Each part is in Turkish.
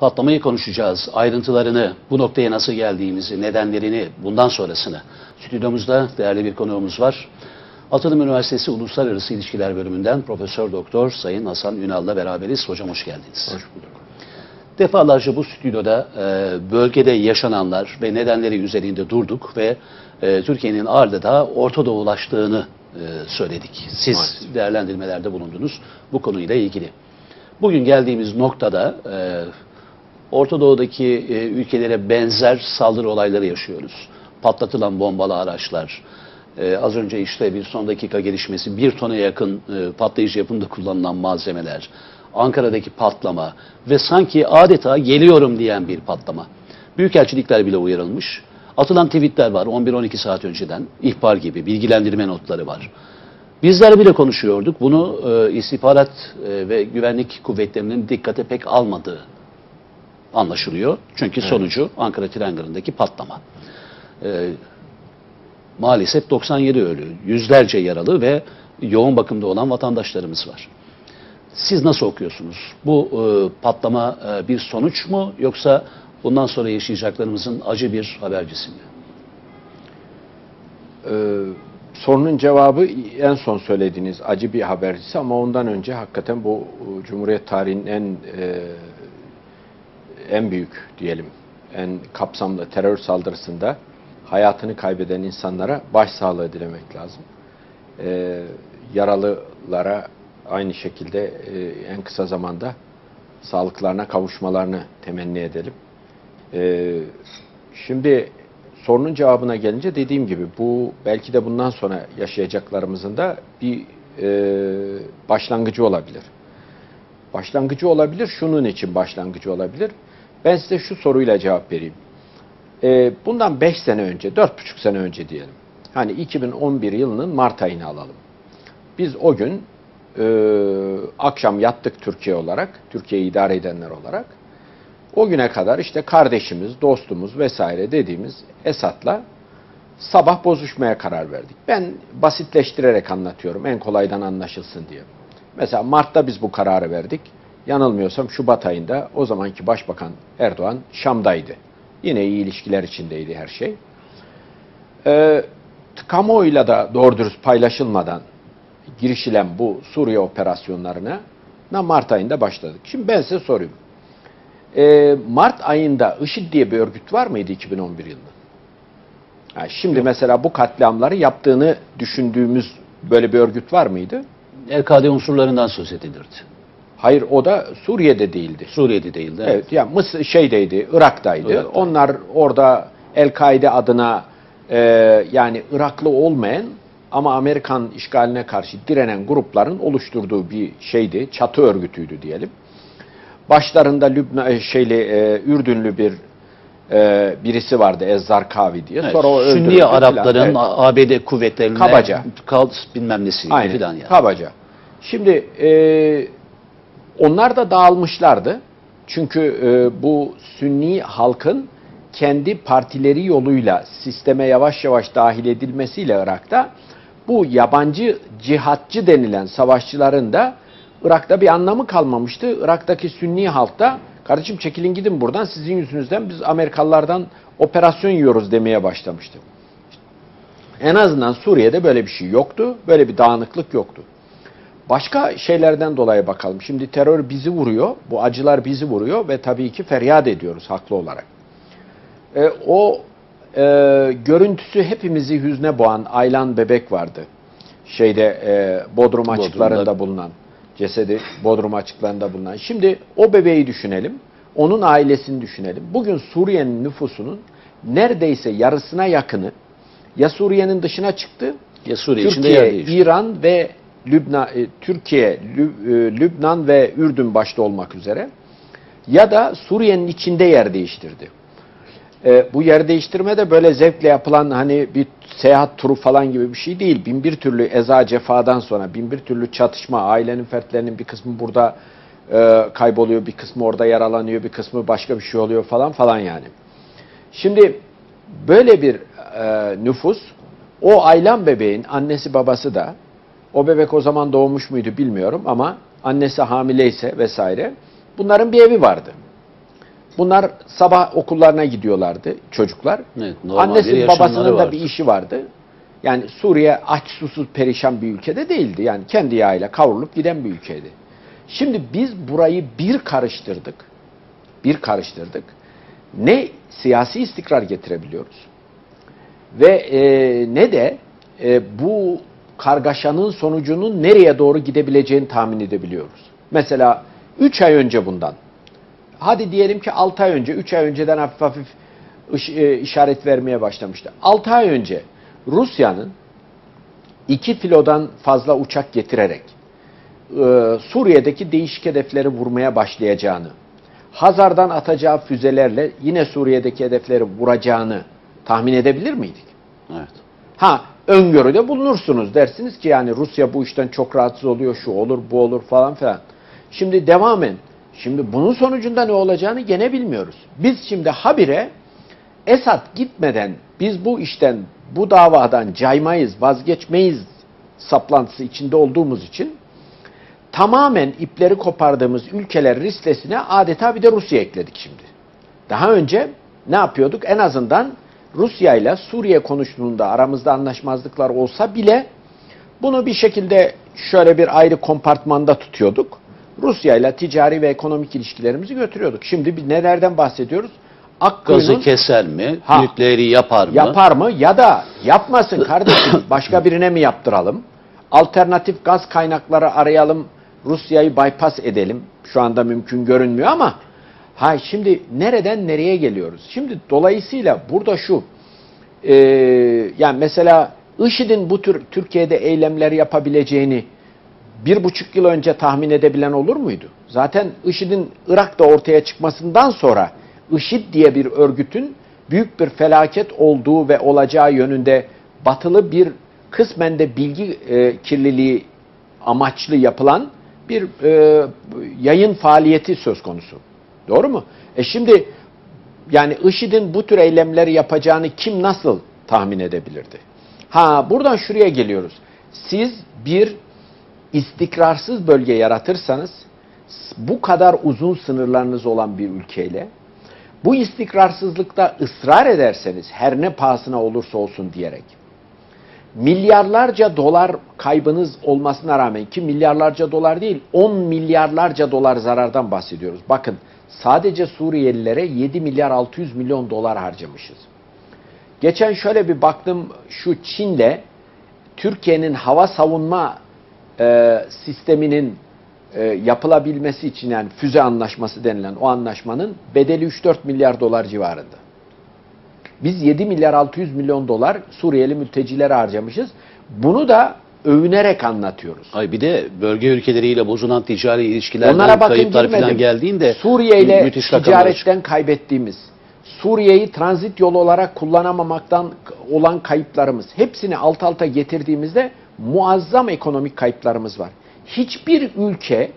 Patlamayı konuşacağız. Ayrıntılarını, bu noktaya nasıl geldiğimizi, nedenlerini, bundan sonrasını. Stüdyomuzda değerli bir konuğumuz var. Atılım Üniversitesi Uluslararası İlişkiler Bölümünden Profesör Doktor Sayın Hasan Ünal'la beraberiz. Hocam hoş geldiniz. Hoş bulduk. Defalarca bu stüdyoda e, bölgede yaşananlar ve nedenleri üzerinde durduk ve e, Türkiye'nin ardında Orta Doğulaştığını e, söyledik. Siz Maalesef. değerlendirmelerde bulundunuz bu konuyla ilgili. Bugün geldiğimiz noktada e, Orta Doğu'daki e, ülkelere benzer saldırı olayları yaşıyoruz. Patlatılan bombalı araçlar, e, az önce işte bir son dakika gelişmesi, bir tona yakın e, patlayıcı yapımda kullanılan malzemeler, Ankara'daki patlama ve sanki adeta geliyorum diyen bir patlama. Büyükelçilikler bile uyarılmış. Atılan tweetler var 11-12 saat önceden, ihbar gibi, bilgilendirme notları var. Bizler bile konuşuyorduk. Bunu e, istihbarat e, ve güvenlik kuvvetlerinin dikkate pek almadığı anlaşılıyor. Çünkü sonucu Ankara tren garındaki patlama. E, maalesef 97 ölü, yüzlerce yaralı ve yoğun bakımda olan vatandaşlarımız var. Siz nasıl okuyorsunuz? Bu e, patlama e, bir sonuç mu yoksa bundan sonra yaşayacaklarımızın acı bir habercisi mi? Ee, sorunun cevabı en son söylediğiniz acı bir habercisi ama ondan önce hakikaten bu e, Cumhuriyet tarihinin en e, en büyük diyelim, en kapsamlı terör saldırısında hayatını kaybeden insanlara başsağlığı dilemek lazım. Ee, yaralılara aynı şekilde e, en kısa zamanda sağlıklarına kavuşmalarını temenni edelim. Ee, şimdi sorunun cevabına gelince dediğim gibi bu belki de bundan sonra yaşayacaklarımızın da bir e, başlangıcı olabilir. Başlangıcı olabilir, şunun için başlangıcı olabilir. Ben size şu soruyla cevap vereyim. Ee, bundan 5 sene önce, 4,5 sene önce diyelim. Hani 2011 yılının Mart ayını alalım. Biz o gün e, akşam yattık Türkiye olarak, Türkiye'yi idare edenler olarak. O güne kadar işte kardeşimiz, dostumuz vesaire dediğimiz Esat'la sabah bozuşmaya karar verdik. Ben basitleştirerek anlatıyorum en kolaydan anlaşılsın diye. Mesela Mart'ta biz bu kararı verdik. Yanılmıyorsam Şubat ayında o zamanki Başbakan Erdoğan Şam'daydı. Yine iyi ilişkiler içindeydi her şey. Ee, kamuoyuyla da doğru dürüst paylaşılmadan girişilen bu Suriye operasyonlarına na Mart ayında başladık. Şimdi ben size sorayım. Ee, Mart ayında IŞİD diye bir örgüt var mıydı 2011 yılında? Ha, şimdi mesela bu katliamları yaptığını düşündüğümüz böyle bir örgüt var mıydı? LKD unsurlarından söz edilirdi. Hayır o da Suriye'de değildi. Suriye'de değildi. Evet, yani Mısır şeydeydi, Irak'taydı. Irak'ta. Onlar orada El-Kaide adına e, yani Iraklı olmayan ama Amerikan işgaline karşı direnen grupların oluşturduğu bir şeydi, çatı örgütüydü diyelim. Başlarında Lübna e, şeyli e, Ürdünlü bir e, birisi vardı Ezzar Kavi diye. Evet, Sonra o Sünni. Arapların Evet. ABD kuvvetlerine Kabaca. kal bilmem nesi Aynen. filan yani. Kabaca. Şimdi e, onlar da dağılmışlardı. Çünkü e, bu Sünni halkın kendi partileri yoluyla sisteme yavaş yavaş dahil edilmesiyle Irak'ta bu yabancı cihatçı denilen savaşçıların da Irak'ta bir anlamı kalmamıştı. Irak'taki Sünni halk da kardeşim çekilin gidin buradan sizin yüzünüzden biz Amerikalılardan operasyon yiyoruz demeye başlamıştı. En azından Suriye'de böyle bir şey yoktu. Böyle bir dağınıklık yoktu. Başka şeylerden dolayı bakalım. Şimdi terör bizi vuruyor. Bu acılar bizi vuruyor ve tabii ki feryat ediyoruz haklı olarak. E, o e, görüntüsü hepimizi hüzne boğan Aylan bebek vardı. Şeyde e, Bodrum açıklarında Bodrum'da. bulunan cesedi Bodrum açıklarında bulunan. Şimdi o bebeği düşünelim. Onun ailesini düşünelim. Bugün Suriye'nin nüfusunun neredeyse yarısına yakını ya Suriye'nin dışına çıktı Ya Suriye içinde yer Türkiye, değişti. İran ve Lübnan, e, Türkiye, e, Lübnan ve Ürdün başta olmak üzere ya da Suriye'nin içinde yer değiştirdi. E, bu yer değiştirme de böyle zevkle yapılan hani bir seyahat turu falan gibi bir şey değil. Bin bir türlü eza cefadan sonra, bin bir türlü çatışma, ailenin fertlerinin bir kısmı burada e, kayboluyor, bir kısmı orada yaralanıyor, bir kısmı başka bir şey oluyor falan falan yani. Şimdi böyle bir e, nüfus, o aylan bebeğin annesi babası da, o bebek o zaman doğmuş muydu bilmiyorum ama annesi hamileyse vesaire, bunların bir evi vardı. Bunlar sabah okullarına gidiyorlardı çocuklar. Evet, normal bir Annesi yaşamları babasının da bir işi vardı. Yani Suriye aç susuz perişan bir ülkede değildi. Yani kendi yağıyla kavrulup giden bir ülkeydi. Şimdi biz burayı bir karıştırdık. Bir karıştırdık. Ne siyasi istikrar getirebiliyoruz ve e, ne de e, bu kargaşanın sonucunun nereye doğru gidebileceğini tahmin edebiliyoruz. Mesela 3 ay önce bundan, hadi diyelim ki 6 ay önce, 3 ay önceden hafif hafif e, işaret vermeye başlamıştı. 6 ay önce Rusya'nın iki filodan fazla uçak getirerek e, Suriye'deki değişik hedefleri vurmaya başlayacağını, Hazar'dan atacağı füzelerle yine Suriye'deki hedefleri vuracağını tahmin edebilir miydik? Evet. Ha öngörüde bulunursunuz dersiniz ki yani Rusya bu işten çok rahatsız oluyor, şu olur, bu olur falan filan. Şimdi devamen, şimdi bunun sonucunda ne olacağını gene bilmiyoruz. Biz şimdi habire Esad gitmeden biz bu işten, bu davadan caymayız, vazgeçmeyiz saplantısı içinde olduğumuz için tamamen ipleri kopardığımız ülkeler listesine adeta bir de Rusya ekledik şimdi. Daha önce ne yapıyorduk? En azından Rusya ile Suriye konuştuğunda aramızda anlaşmazlıklar olsa bile bunu bir şekilde şöyle bir ayrı kompartmanda tutuyorduk. Rusya ile ticari ve ekonomik ilişkilerimizi götürüyorduk. Şimdi biz nelerden bahsediyoruz? Gazı Akkuyu'nun keser mi? Ha. Nükleeri yapar mı? yapar mı ya da yapmasın kardeşim başka birine mi yaptıralım? Alternatif gaz kaynakları arayalım, Rusya'yı bypass edelim. Şu anda mümkün görünmüyor ama ha şimdi nereden nereye geliyoruz? Şimdi dolayısıyla burada şu e, yani mesela IŞİD'in bu tür Türkiye'de eylemler yapabileceğini bir buçuk yıl önce tahmin edebilen olur muydu? Zaten IŞİD'in Irak'ta ortaya çıkmasından sonra IŞİD diye bir örgütün büyük bir felaket olduğu ve olacağı yönünde batılı bir kısmen de bilgi e, kirliliği amaçlı yapılan bir e, yayın faaliyeti söz konusu. Doğru mu? E şimdi yani IŞİD'in bu tür eylemleri yapacağını kim nasıl tahmin edebilirdi? Ha buradan şuraya geliyoruz. Siz bir istikrarsız bölge yaratırsanız bu kadar uzun sınırlarınız olan bir ülkeyle bu istikrarsızlıkta ısrar ederseniz her ne pahasına olursa olsun diyerek milyarlarca dolar kaybınız olmasına rağmen ki milyarlarca dolar değil 10 milyarlarca dolar zarardan bahsediyoruz. Bakın sadece Suriyelilere 7 milyar 600 milyon dolar harcamışız. Geçen şöyle bir baktım şu Çin'le Türkiye'nin hava savunma e, sisteminin e, yapılabilmesi için yani füze anlaşması denilen o anlaşmanın bedeli 3-4 milyar dolar civarında. Biz 7 milyar 600 milyon dolar Suriyeli mültecilere harcamışız. Bunu da övünerek anlatıyoruz. Ay bir de bölge ülkeleriyle bozulan ticari ilişkilerden Onlara bakın kayıplar falan geldiğinde Suriye ile ticaretten kaybettiğimiz, Suriye'yi transit yolu olarak kullanamamaktan olan kayıplarımız, hepsini alt alta getirdiğimizde muazzam ekonomik kayıplarımız var. Hiçbir ülke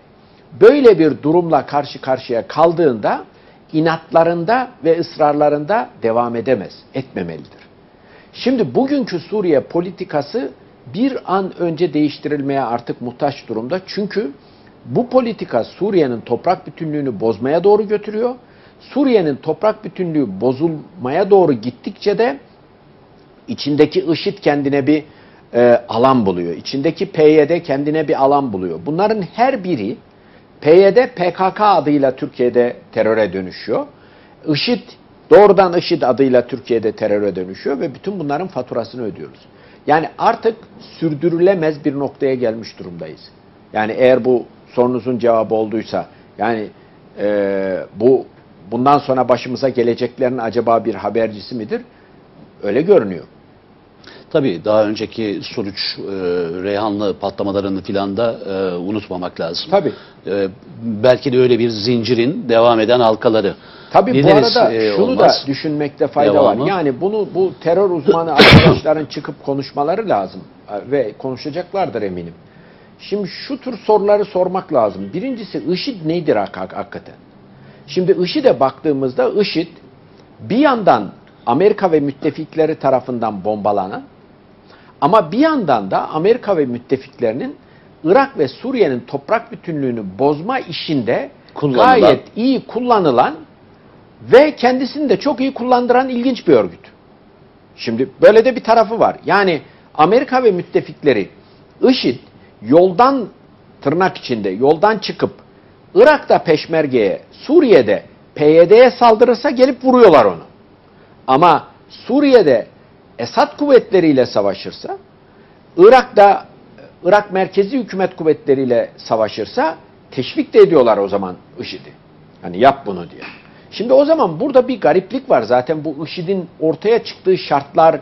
böyle bir durumla karşı karşıya kaldığında inatlarında ve ısrarlarında devam edemez, etmemelidir. Şimdi bugünkü Suriye politikası bir an önce değiştirilmeye artık muhtaç durumda. Çünkü bu politika Suriye'nin toprak bütünlüğünü bozmaya doğru götürüyor. Suriye'nin toprak bütünlüğü bozulmaya doğru gittikçe de içindeki IŞİD kendine bir e, alan buluyor. İçindeki PYD kendine bir alan buluyor. Bunların her biri PYD PKK adıyla Türkiye'de teröre dönüşüyor. IŞİD doğrudan IŞİD adıyla Türkiye'de teröre dönüşüyor ve bütün bunların faturasını ödüyoruz. Yani artık sürdürülemez bir noktaya gelmiş durumdayız. Yani eğer bu sorunuzun cevabı olduysa yani e, bu bundan sonra başımıza geleceklerin acaba bir habercisi midir? Öyle görünüyor. Tabii daha önceki Suruç, e, Reyhanlı patlamalarını filan da e, unutmamak lazım. Tabii. E, belki de öyle bir zincirin devam eden halkaları. Tabii bu Dileriz, arada e, şunu olmaz. da düşünmekte fayda Devamı. var. Yani bunu bu terör uzmanı arkadaşların çıkıp konuşmaları lazım ve konuşacaklardır eminim. Şimdi şu tür soruları sormak lazım. Birincisi IŞİD nedir hak- hak- hakikaten? Şimdi IŞİD'e baktığımızda IŞİD bir yandan Amerika ve müttefikleri tarafından bombalanan ama bir yandan da Amerika ve müttefiklerinin Irak ve Suriye'nin toprak bütünlüğünü bozma işinde Kullanılan. gayet iyi kullanılan ve kendisini de çok iyi kullandıran ilginç bir örgüt. Şimdi böyle de bir tarafı var. Yani Amerika ve müttefikleri IŞİD yoldan tırnak içinde yoldan çıkıp Irak'ta peşmergeye, Suriye'de PYD'ye saldırırsa gelip vuruyorlar onu. Ama Suriye'de Esad kuvvetleriyle savaşırsa, Irak'ta Irak merkezi hükümet kuvvetleriyle savaşırsa teşvik de ediyorlar o zaman IŞİD'i. Hani yap bunu diye. Şimdi o zaman burada bir gariplik var zaten bu IŞİD'in ortaya çıktığı şartlar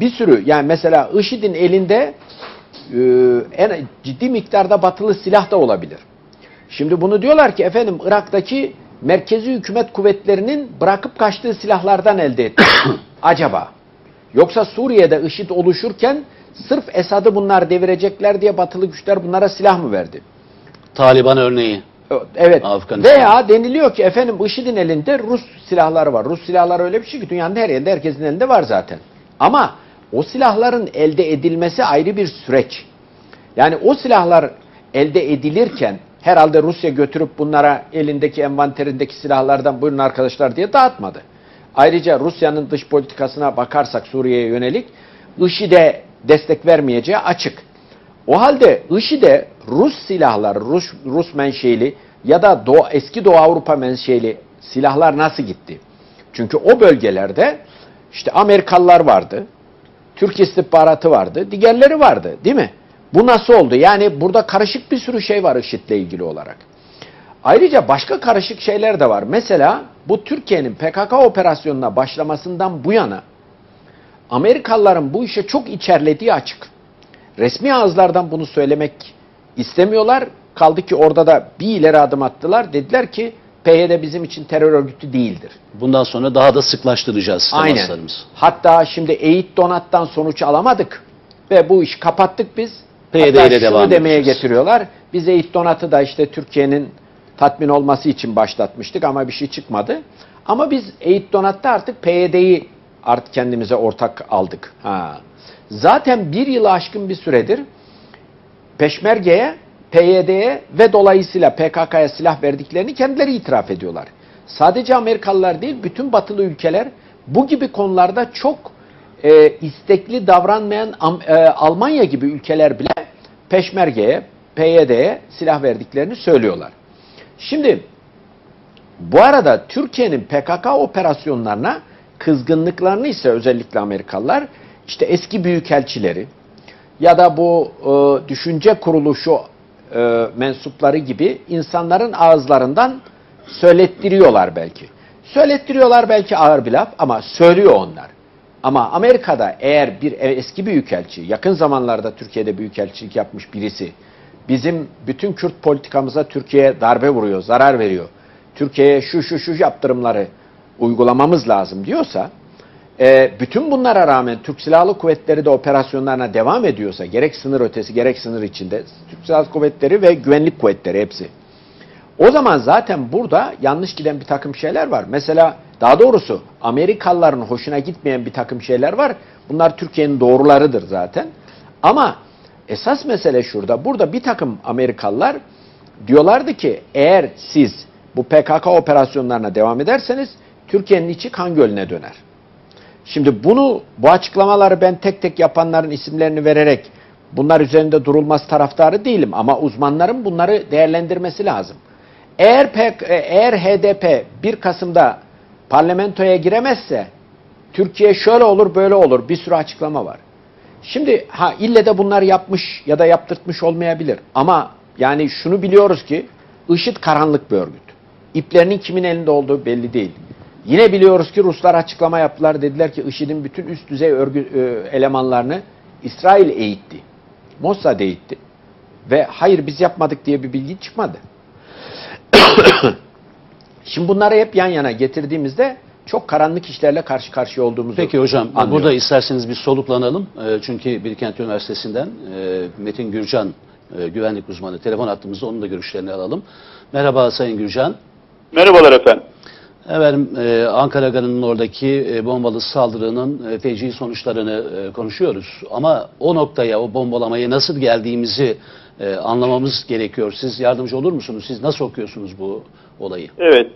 bir sürü yani mesela IŞİD'in elinde e, en ciddi miktarda batılı silah da olabilir. Şimdi bunu diyorlar ki efendim Irak'taki merkezi hükümet kuvvetlerinin bırakıp kaçtığı silahlardan elde etti. Acaba? Yoksa Suriye'de IŞİD oluşurken sırf Esad'ı bunlar devirecekler diye batılı güçler bunlara silah mı verdi? Taliban örneği. Evet. Afganistan. Veya deniliyor ki efendim IŞİD'in elinde Rus silahları var. Rus silahları öyle bir şey ki dünyanın her yerinde herkesin elinde var zaten. Ama o silahların elde edilmesi ayrı bir süreç. Yani o silahlar elde edilirken herhalde Rusya götürüp bunlara elindeki envanterindeki silahlardan buyurun arkadaşlar diye dağıtmadı. Ayrıca Rusya'nın dış politikasına bakarsak Suriye'ye yönelik IŞİD'e destek vermeyeceği açık. O halde IŞİD'e Rus silahlar, Rus, Rus menşeli ya da Doğu, eski Doğu Avrupa menşeli silahlar nasıl gitti? Çünkü o bölgelerde işte Amerikalılar vardı, Türk istihbaratı vardı, diğerleri vardı değil mi? Bu nasıl oldu? Yani burada karışık bir sürü şey var IŞİD'le ilgili olarak. Ayrıca başka karışık şeyler de var. Mesela bu Türkiye'nin PKK operasyonuna başlamasından bu yana Amerikalıların bu işe çok içerlediği açık. Resmi ağızlardan bunu söylemek istemiyorlar. Kaldı ki orada da bir ileri adım attılar. Dediler ki PYD bizim için terör örgütü değildir. Bundan sonra daha da sıklaştıracağız Aynen. temaslarımızı. Hatta şimdi Eğit Donat'tan sonuç alamadık ve bu işi kapattık biz. PYD Hatta ile şunu devam demeye edeceğiz. getiriyorlar. Biz Eğit Donat'ı da işte Türkiye'nin tatmin olması için başlatmıştık ama bir şey çıkmadı. Ama biz Eğit Donat'ta artık PYD'yi artık kendimize ortak aldık. Ha. Zaten bir yılı aşkın bir süredir Peşmerge'ye, PYD'ye ve dolayısıyla PKK'ya silah verdiklerini kendileri itiraf ediyorlar. Sadece Amerikalılar değil, bütün batılı ülkeler bu gibi konularda çok e, istekli davranmayan e, Almanya gibi ülkeler bile Peşmerge'ye, PYD'ye silah verdiklerini söylüyorlar. Şimdi bu arada Türkiye'nin PKK operasyonlarına kızgınlıklarını ise özellikle Amerikalılar işte eski büyükelçileri ya da bu e, düşünce kuruluşu e, mensupları gibi insanların ağızlarından söylettiriyorlar belki. Söylettiriyorlar belki ağır bir laf ama söylüyor onlar. Ama Amerika'da eğer bir eski büyükelçi, yakın zamanlarda Türkiye'de büyükelçilik yapmış birisi bizim bütün Kürt politikamıza Türkiye'ye darbe vuruyor, zarar veriyor. Türkiye'ye şu şu şu yaptırımları uygulamamız lazım diyorsa, e, bütün bunlara rağmen Türk Silahlı Kuvvetleri de operasyonlarına devam ediyorsa, gerek sınır ötesi gerek sınır içinde, Türk Silahlı Kuvvetleri ve güvenlik kuvvetleri hepsi. O zaman zaten burada yanlış giden bir takım şeyler var. Mesela daha doğrusu Amerikalıların hoşuna gitmeyen bir takım şeyler var. Bunlar Türkiye'nin doğrularıdır zaten. Ama esas mesele şurada. Burada bir takım Amerikalılar diyorlardı ki eğer siz bu PKK operasyonlarına devam ederseniz Türkiye'nin içi kan gölüne döner. Şimdi bunu bu açıklamaları ben tek tek yapanların isimlerini vererek bunlar üzerinde durulması taraftarı değilim ama uzmanların bunları değerlendirmesi lazım. Eğer PK, eğer HDP 1 Kasım'da parlamentoya giremezse Türkiye şöyle olur böyle olur bir sürü açıklama var. Şimdi ha ille de bunlar yapmış ya da yaptırtmış olmayabilir ama yani şunu biliyoruz ki IŞİD karanlık bir örgüt. İplerinin kimin elinde olduğu belli değil. Yine biliyoruz ki Ruslar açıklama yaptılar. Dediler ki IŞİD'in bütün üst düzey örgü, e, elemanlarını İsrail eğitti. Mossad eğitti. Ve hayır biz yapmadık diye bir bilgi çıkmadı. Şimdi bunları hep yan yana getirdiğimizde çok karanlık işlerle karşı karşıya olduğumuzu Peki hocam anlıyoruz. burada isterseniz bir soluklanalım. E, çünkü Bilkent Üniversitesi'nden e, Metin Gürcan güvenlik uzmanı telefon attığımızda onun da görüşlerini alalım. Merhaba Sayın Gürcan. Merhabalar efendim. Efendim e, Ankara Garı'nın oradaki e, bombalı saldırının e, feci sonuçlarını e, konuşuyoruz. Ama o noktaya, o bombalamaya nasıl geldiğimizi e, anlamamız gerekiyor. Siz yardımcı olur musunuz? Siz nasıl okuyorsunuz bu olayı? Evet.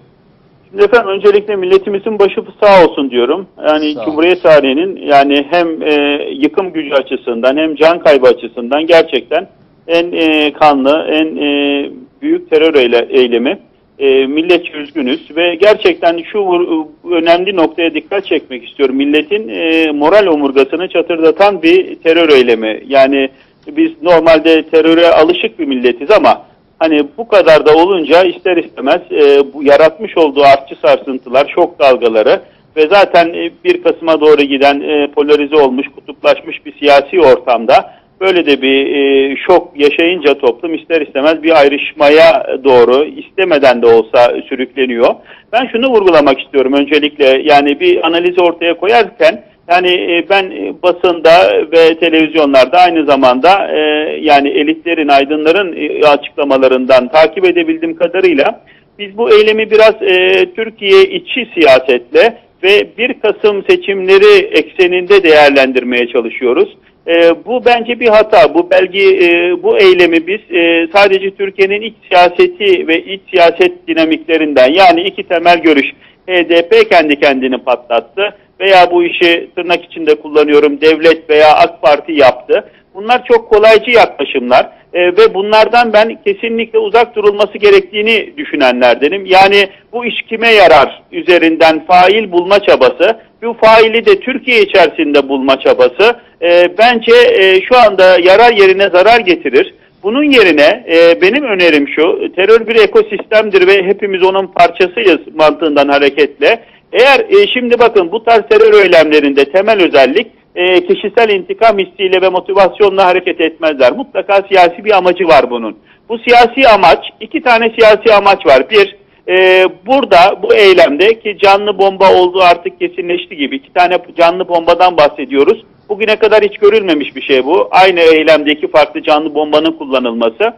Şimdi efendim öncelikle milletimizin başı sağ olsun diyorum. Yani Sağ. Cumhuriyet tarihinin yani hem e, yıkım gücü açısından hem can kaybı açısından gerçekten en e, kanlı, en e, büyük terör eyle- eylemi. E, milletçe üzgünüz ve gerçekten şu vur- önemli noktaya dikkat çekmek istiyorum. Milletin e, moral omurgasını çatırdatan bir terör eylemi. Yani biz normalde teröre alışık bir milletiz ama Hani bu kadar da olunca ister istemez e, bu yaratmış olduğu artçı sarsıntılar, şok dalgaları ve zaten e, 1 Kasım'a doğru giden e, polarize olmuş, kutuplaşmış bir siyasi ortamda böyle de bir e, şok yaşayınca toplum ister istemez bir ayrışmaya doğru istemeden de olsa sürükleniyor. Ben şunu vurgulamak istiyorum öncelikle yani bir analizi ortaya koyarken yani e, ben e, basında ve televizyonlarda aynı zamanda e, yani elitlerin, aydınların e, açıklamalarından takip edebildiğim kadarıyla biz bu eylemi biraz e, Türkiye içi siyasetle ve 1 Kasım seçimleri ekseninde değerlendirmeye çalışıyoruz. E, bu bence bir hata. Bu belgi, e, bu eylemi biz e, sadece Türkiye'nin iç siyaseti ve iç siyaset dinamiklerinden yani iki temel görüş HDP kendi kendini patlattı veya bu işi tırnak içinde kullanıyorum devlet veya AK Parti yaptı. Bunlar çok kolaycı yaklaşımlar e, ve bunlardan ben kesinlikle uzak durulması gerektiğini düşünenlerdenim. Yani bu iş kime yarar üzerinden fail bulma çabası, bu faili de Türkiye içerisinde bulma çabası e, bence e, şu anda yarar yerine zarar getirir. Bunun yerine e, benim önerim şu, terör bir ekosistemdir ve hepimiz onun parçasıyız mantığından hareketle. Eğer e, şimdi bakın bu tarz terör eylemlerinde temel özellik e, kişisel intikam hissiyle ve motivasyonla hareket etmezler. Mutlaka siyasi bir amacı var bunun. Bu siyasi amaç, iki tane siyasi amaç var. Bir, e, burada bu eylemde ki canlı bomba olduğu artık kesinleşti gibi iki tane canlı bombadan bahsediyoruz. Bugüne kadar hiç görülmemiş bir şey bu. Aynı eylemdeki farklı canlı bombanın kullanılması.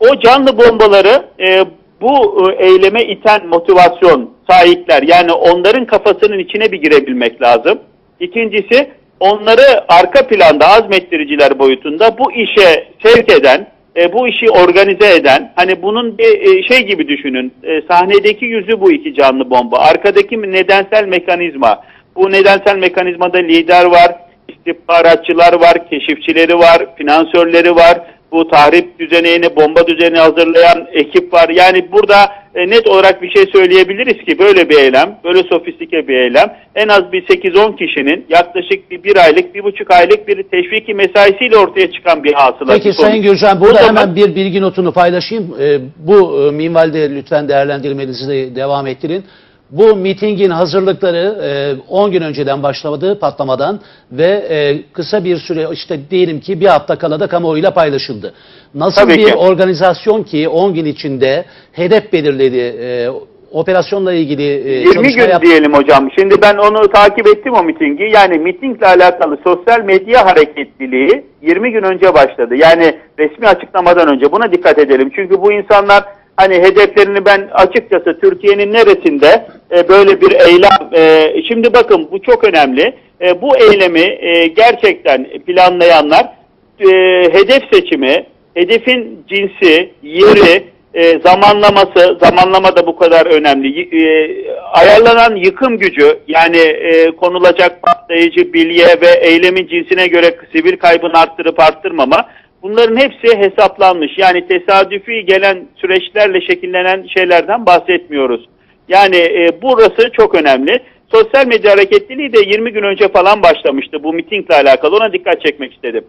O canlı bombaları e, bu e, eyleme iten motivasyon sahipler yani onların kafasının içine bir girebilmek lazım. İkincisi onları arka planda azmettiriciler boyutunda bu işe sevk eden, e, bu işi organize eden, hani bunun bir e, şey gibi düşünün, e, sahnedeki yüzü bu iki canlı bomba, arkadaki nedensel mekanizma. Bu nedensel mekanizmada lider var, istihbaratçılar var, keşifçileri var, finansörleri var, bu tahrip düzenini, bomba düzeni hazırlayan ekip var. Yani burada e, net olarak bir şey söyleyebiliriz ki böyle bir eylem, böyle sofistike bir eylem en az bir 8-10 kişinin yaklaşık bir, bir aylık, bir buçuk aylık bir teşviki mesaisiyle ortaya çıkan bir hasıla. Peki sonuç. Sayın Gürcan burada zaman- hemen bir bilgi notunu paylaşayım. Ee, bu e, minvalde lütfen değerlendirmenizi de devam ettirin. Bu mitingin hazırlıkları e, 10 gün önceden başladı patlamadan ve e, kısa bir süre işte diyelim ki bir hafta kala da kamuoyuyla paylaşıldı. Nasıl Tabii bir ki. organizasyon ki 10 gün içinde hedef belirledi, e, operasyonla ilgili e, 20 çalışma gün yaptı. diyelim hocam. Şimdi ben onu takip ettim o mitingi. Yani mitingle alakalı sosyal medya hareketliliği 20 gün önce başladı. Yani resmi açıklamadan önce buna dikkat edelim. Çünkü bu insanlar hani hedeflerini ben açıkçası Türkiye'nin neresinde e, böyle bir eylem e, şimdi bakın bu çok önemli. E, bu eylemi e, gerçekten planlayanlar e, hedef seçimi, hedefin cinsi, yeri, e, zamanlaması, zamanlama da bu kadar önemli. E, ayarlanan yıkım gücü yani e, konulacak patlayıcı bilye ve eylemin cinsine göre sivil kaybını arttırıp arttırmama bunların hepsi hesaplanmış. Yani tesadüfi gelen süreçlerle şekillenen şeylerden bahsetmiyoruz. Yani e, burası çok önemli. Sosyal medya hareketliliği de 20 gün önce falan başlamıştı bu mitingle alakalı. Ona dikkat çekmek istedim.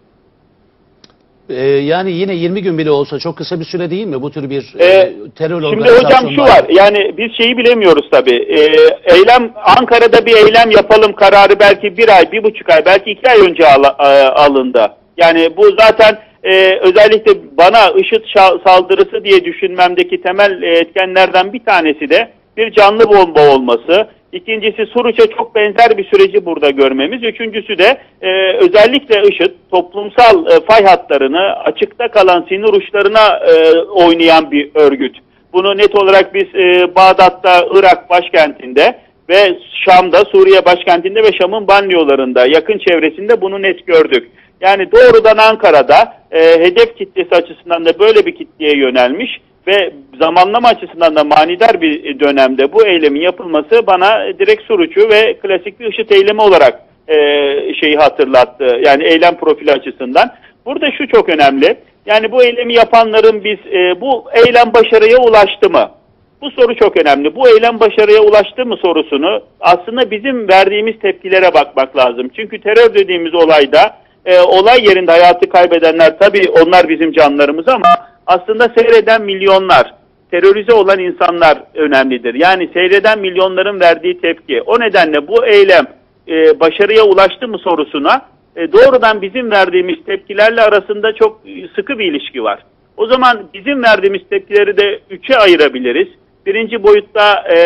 E, yani yine 20 gün bile olsa çok kısa bir süre değil mi bu tür bir e, Ee, terör Şimdi hocam şu var yani biz şeyi bilemiyoruz tabii. Ee, eylem Ankara'da bir eylem yapalım kararı belki bir ay, bir buçuk ay, belki iki ay önce al- e, alındı. Yani bu zaten e, özellikle bana IŞİD saldırısı diye düşünmemdeki temel e, etkenlerden bir tanesi de bir canlı bomba olması. İkincisi Suruç'a çok benzer bir süreci burada görmemiz. Üçüncüsü de e, özellikle IŞİD toplumsal e, fay hatlarını açıkta kalan sinir uçlarına e, oynayan bir örgüt. Bunu net olarak biz e, Bağdat'ta, Irak başkentinde ve Şam'da, Suriye başkentinde ve Şam'ın banyolarında, yakın çevresinde bunu net gördük. Yani doğrudan Ankara'da e, hedef kitlesi açısından da böyle bir kitleye yönelmiş ve zamanlama açısından da manidar bir dönemde bu eylemin yapılması bana direkt Suruç'u ve klasik bir IŞİD eylemi olarak e, şeyi hatırlattı. Yani eylem profili açısından. Burada şu çok önemli. Yani bu eylemi yapanların biz e, bu eylem başarıya ulaştı mı? Bu soru çok önemli. Bu eylem başarıya ulaştı mı sorusunu aslında bizim verdiğimiz tepkilere bakmak lazım. Çünkü terör dediğimiz olayda e, olay yerinde hayatı kaybedenler tabii onlar bizim canlarımız ama aslında seyreden milyonlar, terörize olan insanlar önemlidir. Yani seyreden milyonların verdiği tepki. O nedenle bu eylem e, başarıya ulaştı mı sorusuna e, doğrudan bizim verdiğimiz tepkilerle arasında çok sıkı bir ilişki var. O zaman bizim verdiğimiz tepkileri de üçe ayırabiliriz. Birinci boyutta e,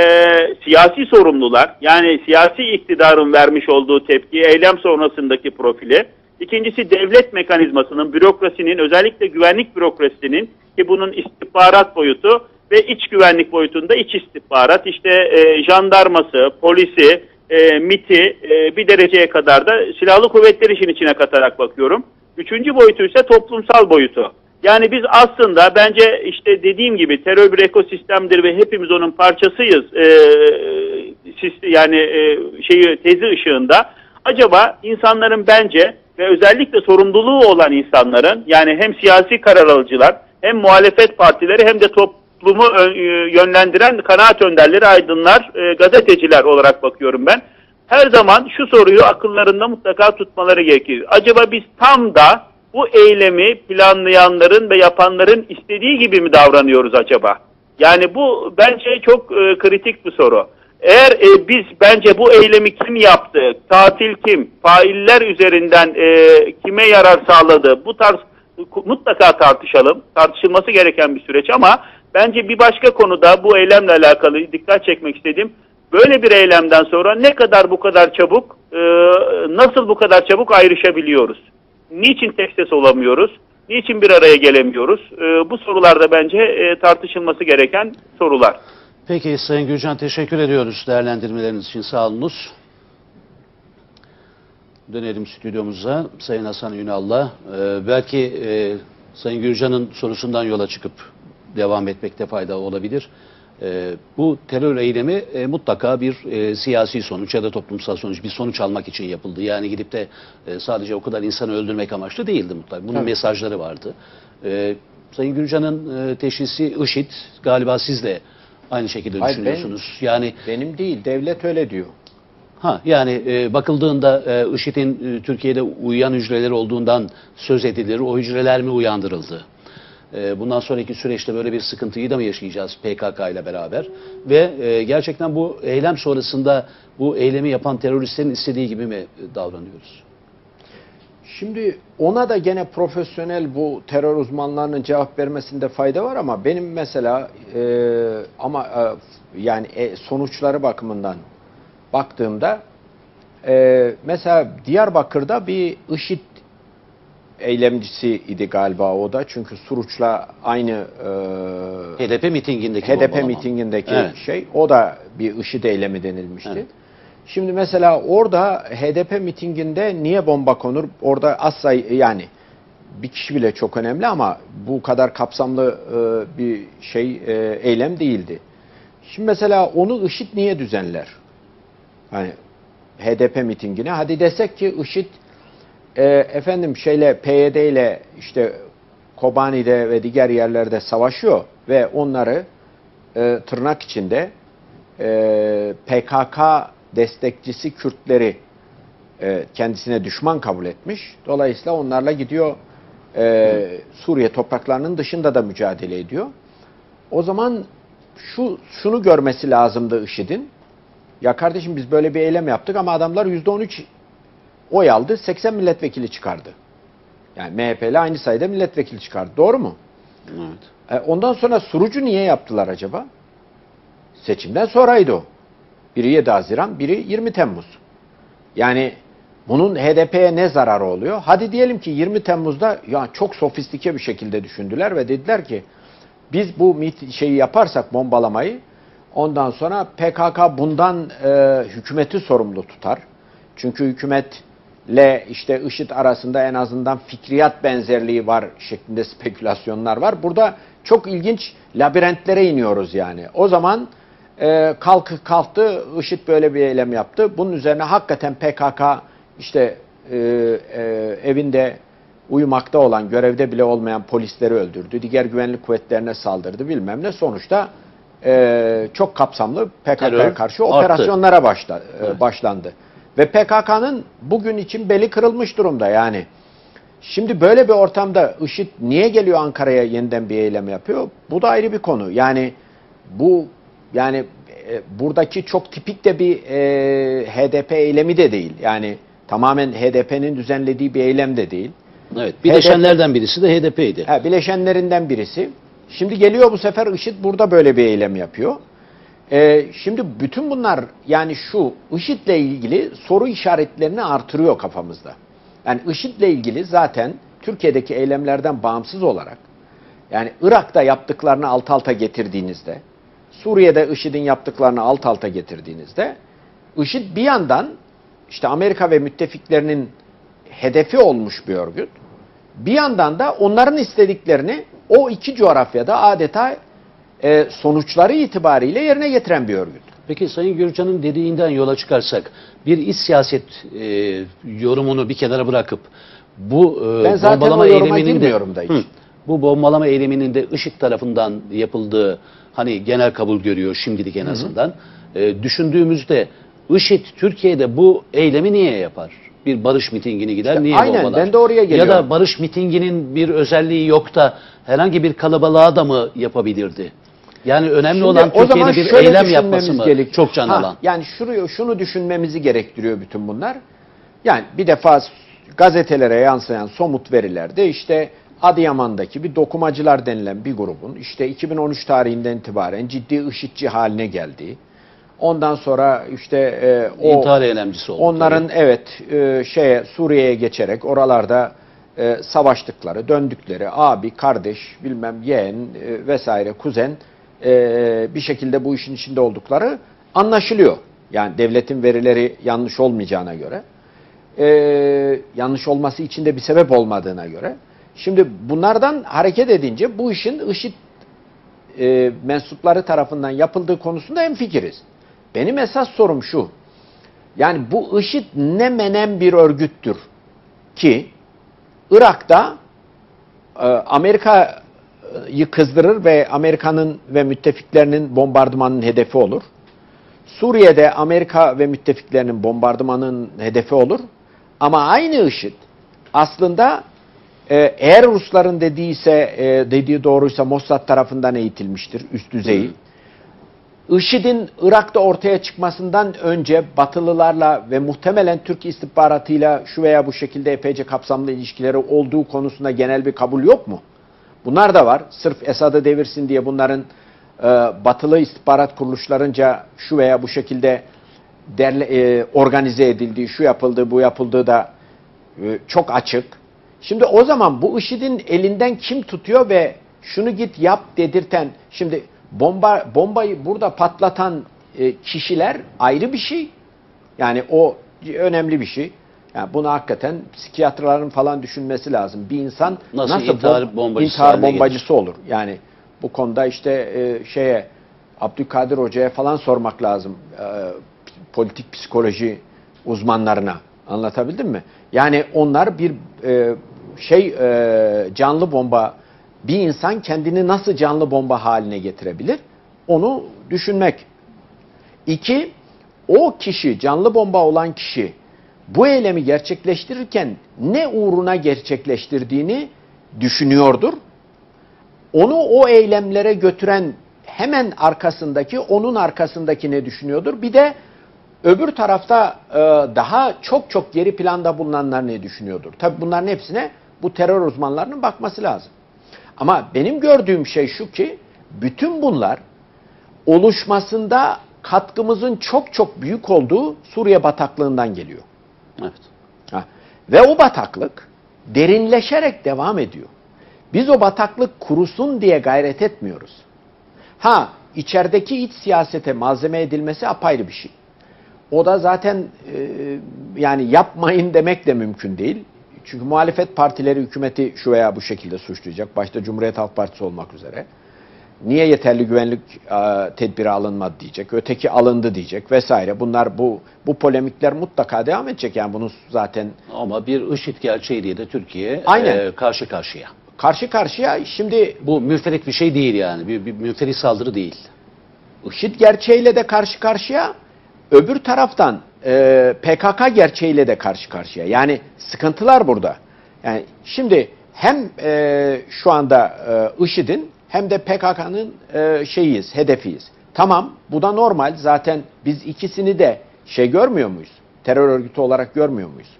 siyasi sorumlular, yani siyasi iktidarın vermiş olduğu tepki, eylem sonrasındaki profili. İkincisi devlet mekanizmasının, bürokrasinin, özellikle güvenlik bürokrasisinin ki bunun istihbarat boyutu ve iç güvenlik boyutunda iç istihbarat, işte e, jandarması, polisi, e, MIT'i e, bir dereceye kadar da silahlı kuvvetler işin içine katarak bakıyorum. Üçüncü boyutu ise toplumsal boyutu. Yani biz aslında bence işte dediğim gibi terör bir ekosistemdir ve hepimiz onun parçasıyız. E, yani e, şeyi tezi ışığında. Acaba insanların bence ve özellikle sorumluluğu olan insanların yani hem siyasi karar alıcılar hem muhalefet partileri hem de toplumu yönlendiren kanaat önderleri, aydınlar, gazeteciler olarak bakıyorum ben. Her zaman şu soruyu akıllarında mutlaka tutmaları gerekir. Acaba biz tam da bu eylemi planlayanların ve yapanların istediği gibi mi davranıyoruz acaba? Yani bu bence çok e, kritik bir soru. Eğer e, biz bence bu eylemi kim yaptı, tatil kim, failler üzerinden e, kime yarar sağladı bu tarz mutlaka tartışalım. Tartışılması gereken bir süreç ama bence bir başka konuda bu eylemle alakalı dikkat çekmek istedim. Böyle bir eylemden sonra ne kadar bu kadar çabuk, e, nasıl bu kadar çabuk ayrışabiliyoruz? Niçin tek olamıyoruz? Niçin bir araya gelemiyoruz? E, bu sorularda bence e, tartışılması gereken sorular. Peki Sayın Gürcan teşekkür ediyoruz değerlendirmeleriniz için sağ olunuz. Dönelim stüdyomuza. Sayın Hasan Ünal'la. Ee, belki e, Sayın Gürcan'ın sorusundan yola çıkıp devam etmekte fayda olabilir. E, bu terör eylemi e, mutlaka bir e, siyasi sonuç ya da toplumsal sonuç, bir sonuç almak için yapıldı. Yani gidip de e, sadece o kadar insanı öldürmek amaçlı değildi mutlaka. Bunun evet. mesajları vardı. E, Sayın Gürcan'ın e, teşhisi IŞİD. Galiba siz de aynı şekilde Hayır, düşünüyorsunuz. Benim, yani benim değil, devlet öyle diyor. Ha yani e, bakıldığında e, IŞİD'in e, Türkiye'de uyuyan hücreleri olduğundan söz edilir. O hücreler mi uyandırıldı? E, bundan sonraki süreçte böyle bir sıkıntıyı da mı yaşayacağız PKK ile beraber? Ve e, gerçekten bu eylem sonrasında bu eylemi yapan teröristlerin istediği gibi mi davranıyoruz? Şimdi ona da gene profesyonel bu terör uzmanlarının cevap vermesinde fayda var ama benim mesela e, ama e, yani e, sonuçları bakımından baktığımda e, mesela Diyarbakır'da bir IŞİD eylemcisi idi galiba o da. Çünkü Suruç'la aynı e, HDP mitingindeki HDP bombalama. mitingindeki evet. şey o da bir IŞİD eylemi denilmişti. Evet. Şimdi mesela orada HDP mitinginde niye bomba konur? Orada sayı yani bir kişi bile çok önemli ama bu kadar kapsamlı e, bir şey e, eylem değildi. Şimdi mesela onu IŞİD niye düzenler? Hani HDP mitingine. Hadi desek ki IŞİD e, efendim şeyle PYD ile işte Kobani'de ve diğer yerlerde savaşıyor ve onları e, tırnak içinde e, PKK destekçisi Kürtleri e, kendisine düşman kabul etmiş. Dolayısıyla onlarla gidiyor e, Suriye topraklarının dışında da mücadele ediyor. O zaman şu şunu görmesi lazımdı IŞİD'in. Ya kardeşim biz böyle bir eylem yaptık ama adamlar %13 oy aldı, 80 milletvekili çıkardı. Yani MHP ile aynı sayıda milletvekili çıkardı. Doğru mu? Evet. E, ondan sonra Surucu niye yaptılar acaba? Seçimden sonraydı o. Biri 7 Haziran, biri 20 Temmuz. Yani bunun HDP'ye ne zararı oluyor? Hadi diyelim ki 20 Temmuz'da ya çok sofistike bir şekilde düşündüler ve dediler ki biz bu şeyi yaparsak bombalamayı ondan sonra PKK bundan e, hükümeti sorumlu tutar. Çünkü hükümet ile işte IŞİD arasında en azından fikriyat benzerliği var şeklinde spekülasyonlar var. Burada çok ilginç labirentlere iniyoruz yani. O zaman e, kalk, kalktı, IŞİD böyle bir eylem yaptı. Bunun üzerine hakikaten PKK işte e, e, evinde uyumakta olan, görevde bile olmayan polisleri öldürdü. Diğer güvenlik kuvvetlerine saldırdı bilmem ne. Sonuçta e, çok kapsamlı PKK'ya karşı arttı. operasyonlara başla, e, Evet. başlandı. Ve PKK'nın bugün için beli kırılmış durumda yani. Şimdi böyle bir ortamda IŞİD niye geliyor Ankara'ya yeniden bir eylem yapıyor? Bu da ayrı bir konu. Yani bu yani e, buradaki çok tipik de bir e, HDP eylemi de değil. Yani tamamen HDP'nin düzenlediği bir eylem de değil. Evet. Bir HDP birisi de HDP'ydi. Ha, bileşenlerinden birisi. Şimdi geliyor bu sefer IŞİD burada böyle bir eylem yapıyor. Ee, şimdi bütün bunlar yani şu IŞİD'le ilgili soru işaretlerini artırıyor kafamızda. Yani IŞİD'le ilgili zaten Türkiye'deki eylemlerden bağımsız olarak yani Irak'ta yaptıklarını alt alta getirdiğinizde, Suriye'de IŞİD'in yaptıklarını alt alta getirdiğinizde IŞİD bir yandan işte Amerika ve müttefiklerinin hedefi olmuş bir örgüt. Bir yandan da onların istediklerini o iki coğrafyada adeta e, sonuçları itibariyle yerine getiren bir örgüt. Peki Sayın Gürcan'ın dediğinden yola çıkarsak bir iç siyaset e, yorumunu bir kenara bırakıp bu e, Ben zaten bombalama o eyleminin de da hiç. Hı. Bu bombalama eyleminin de IŞİD tarafından yapıldığı hani genel kabul görüyor şimdilik en azından. E, düşündüğümüzde IŞİD Türkiye'de bu eylemi niye yapar? Bir barış mitingini gider İşte niye aynen, bombalar? ben de oraya Ya geliyorum. da barış mitinginin bir özelliği yok da herhangi bir kalabalığa da mı yapabilirdi? Yani önemli Şimdi olan Türkiye'de bir eylem yapması mı? gerek- Çok can Ha, alan. Yani şunu, şunu düşünmemizi gerektiriyor bütün bunlar. Yani bir defa gazetelere yansıyan somut verilerde işte Adıyaman'daki bir dokumacılar denilen bir grubun işte 2013 tarihinden itibaren ciddi IŞİD'ci haline geldiği, ondan sonra işte e, o İntihar eylemcisi oldu. Onların evet e, şeye Suriye'ye geçerek oralarda e, savaştıkları, döndükleri abi, kardeş, bilmem yeğen e, vesaire kuzen e, bir şekilde bu işin içinde oldukları anlaşılıyor. Yani devletin verileri yanlış olmayacağına göre. E, yanlış olması için de bir sebep olmadığına göre. Şimdi bunlardan hareket edince bu işin IŞİD e, mensupları tarafından yapıldığı konusunda hemfikiriz. Benim esas sorum şu. Yani bu IŞİD ne menen bir örgüttür ki Irak'ta e, Amerika'yı kızdırır ve Amerika'nın ve müttefiklerinin bombardımanının hedefi olur. Suriye'de Amerika ve müttefiklerinin bombardımanının hedefi olur. Ama aynı IŞİD aslında e, eğer Rusların dediyse, e, dediği doğruysa Mossad tarafından eğitilmiştir üst düzeyi. IŞİD'in Irak'ta ortaya çıkmasından önce Batılılarla ve muhtemelen Türk istihbaratıyla şu veya bu şekilde epeyce kapsamlı ilişkileri olduğu konusunda genel bir kabul yok mu? Bunlar da var. Sırf Esad'ı devirsin diye bunların e, batılı istihbarat kuruluşlarınca şu veya bu şekilde derle, e, organize edildiği, şu yapıldığı, bu yapıldığı da e, çok açık. Şimdi o zaman bu IŞİD'in elinden kim tutuyor ve şunu git yap dedirten, şimdi bomba bombayı burada patlatan e, kişiler ayrı bir şey. Yani o önemli bir şey. Yani bunu hakikaten psikiyatrların falan düşünmesi lazım. Bir insan Nasıl nasıl, intihar bom- bombacısı intihar bombacısı olur? Yani bu konuda işte e, şeye Abdülkadir Hoca'ya falan sormak lazım. E, politik psikoloji uzmanlarına. Anlatabildim mi? Yani onlar bir e, şey e, canlı bomba bir insan kendini nasıl canlı bomba haline getirebilir? Onu düşünmek. İki, o kişi, canlı bomba olan kişi bu eylemi gerçekleştirirken ne uğruna gerçekleştirdiğini düşünüyordur. Onu o eylemlere götüren hemen arkasındaki, onun arkasındaki ne düşünüyordur? Bir de öbür tarafta e, daha çok çok geri planda bulunanlar ne düşünüyordur? Tabii bunların hepsine bu terör uzmanlarının bakması lazım. Ama benim gördüğüm şey şu ki bütün bunlar oluşmasında katkımızın çok çok büyük olduğu Suriye bataklığından geliyor. Evet. Ha. Ve o bataklık derinleşerek devam ediyor. Biz o bataklık kurusun diye gayret etmiyoruz. Ha içerideki iç siyasete malzeme edilmesi apayrı bir şey. O da zaten e, yani yapmayın demek de mümkün değil. Çünkü muhalefet partileri hükümeti şu veya bu şekilde suçlayacak. Başta Cumhuriyet Halk Partisi olmak üzere. Niye yeterli güvenlik e, tedbiri alınmadı diyecek. Öteki alındı diyecek vesaire. Bunlar bu bu polemikler mutlaka devam edecek. Yani bunun zaten Ama bir IŞİD gerçeğiyle de Türkiye Aynen. e, karşı karşıya. karşı karşıya şimdi Bu münferit bir şey değil yani. Bir, bir münferit saldırı değil. IŞİD gerçeğiyle de karşı karşıya, öbür taraftan e, PKK gerçeğiyle de karşı karşıya. Yani sıkıntılar burada. Yani şimdi hem e, şu anda e, IŞİD'in hem de PKK'nın e, şeyiyiz, hedefiyiz. Tamam, bu da normal. Zaten biz ikisini de şey görmüyor muyuz? Terör örgütü olarak görmüyor muyuz?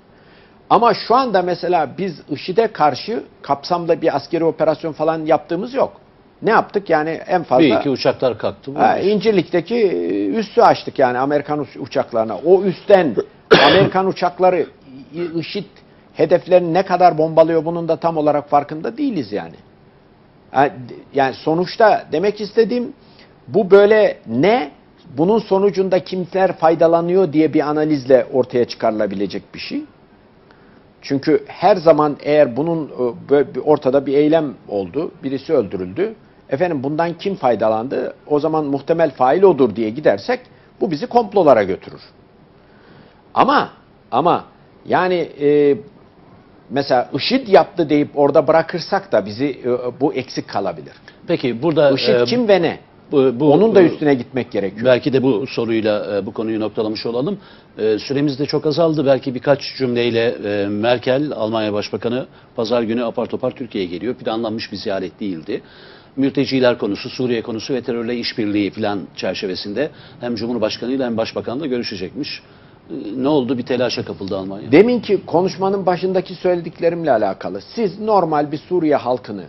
Ama şu anda mesela biz IŞİD'e karşı kapsamda bir askeri operasyon falan yaptığımız yok. Ne yaptık? Yani en fazla... Bir iki uçaklar kalktı. Ha, İncirlik'teki e, üssü açtık yani Amerikan uç- uçaklarına. O üstten Amerikan uçakları IŞİD hedeflerini ne kadar bombalıyor bunun da tam olarak farkında değiliz yani. Yani sonuçta demek istediğim bu böyle ne bunun sonucunda kimler faydalanıyor diye bir analizle ortaya çıkarılabilecek bir şey. Çünkü her zaman eğer bunun e, ortada bir eylem oldu, birisi öldürüldü. Efendim bundan kim faydalandı? O zaman muhtemel fail odur diye gidersek bu bizi komplolara götürür. Ama ama yani e, mesela IŞİD yaptı deyip orada bırakırsak da bizi e, bu eksik kalabilir. Peki burada IŞİD e, kim ve ne? bu, bu- Onun da bu- üstüne gitmek gerekiyor. Belki de bu soruyla e, bu konuyu noktalamış olalım. E, Süremiz de çok azaldı. Belki birkaç cümleyle e, Merkel, Almanya Başbakanı pazar günü apar topar Türkiye'ye geliyor. Planlanmış bir ziyaret değildi. Mülteciler konusu, Suriye konusu ve terörle işbirliği falan çerçevesinde hem Cumhurbaşkanıyla hem Başbakanla görüşecekmiş. E, Ne oldu? Bir telaşa kapıldı Almanya. Deminki konuşmanın başındaki söylediklerimle alakalı. Siz normal bir Suriye halkını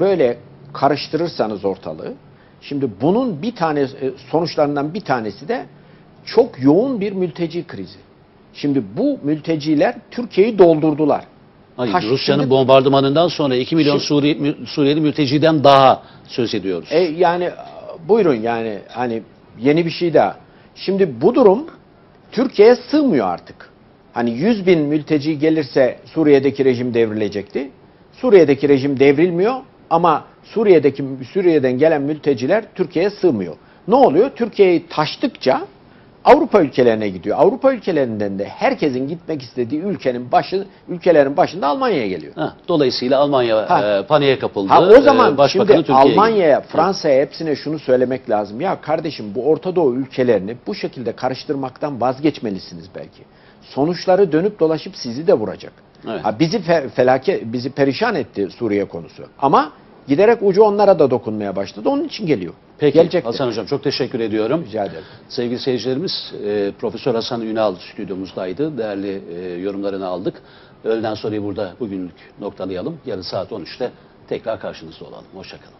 böyle karıştırırsanız ortalığı, şimdi bunun bir tane e, sonuçlarından bir tanesi de çok yoğun bir mülteci krizi. Şimdi bu mülteciler Türkiye'yi doldurdular. Hayır, Ha, Rusya'nın şimdi- bombardımanından sonra 2 milyon Şimdi- Suriye, mü- Suriyeli mülteciden daha söz ediyoruz. E, yani buyurun yani hani yeni bir şey daha. Şimdi bu durum Türkiye'ye sığmıyor artık. Hani 100 bin mülteci gelirse Suriye'deki rejim devrilecekti. Suriye'deki rejim devrilmiyor ama Suriye'deki Suriye'den gelen mülteciler Türkiye'ye sığmıyor. Ne oluyor? Türkiye'yi taştıkça Avrupa ülkelerine gidiyor. Avrupa ülkelerinden de herkesin gitmek istediği ülkenin başı ülkelerin başında Almanya'ya geliyor. Ha, dolayısıyla Almanya Ha. e, paniğe kapıldı. Ha o zaman E, şimdi Almanya'ya. Fransa'ya hepsine şunu söylemek lazım. Ya kardeşim bu Orta Doğu ülkelerini bu şekilde karıştırmaktan vazgeçmelisiniz belki. Sonuçları dönüp dolaşıp sizi de vuracak. Evet. Ha, bizi fe- felaket, bizi perişan etti Suriye konusu. Ama giderek ucu onlara da dokunmaya başladı. Onun için geliyor. Peki Gelecektir. Hasan Hocam çok teşekkür ediyorum. Rica ederim. Sevgili seyircilerimiz, e, Profesör Hasan Ünal stüdyomuzdaydı. Değerli e, yorumlarını aldık. Öğleden sonra burada bugünlük noktalayalım. Yarın saat 13'te tekrar karşınızda olalım. Hoşçakalın.